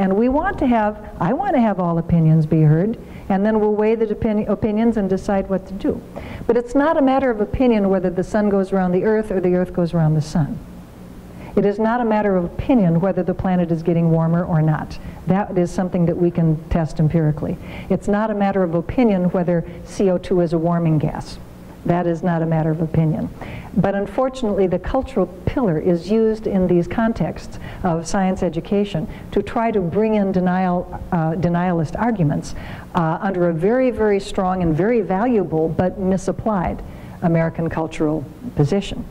And we want to have, I want to have all opinions be heard, and then we'll weigh the opini opinions and decide what to do. But it's not a matter of opinion whether the sun goes around the earth or the earth goes around the sun. It is not a matter of opinion whether the planet is getting warmer or not. That is something that we can test empirically. It's not a matter of opinion whether CO2 is a warming gas. That is not a matter of opinion. But unfortunately, the cultural pillar is used in these contexts of science education to try to bring in denial, uh, denialist arguments uh, under a very, very strong and very valuable but misapplied American cultural position.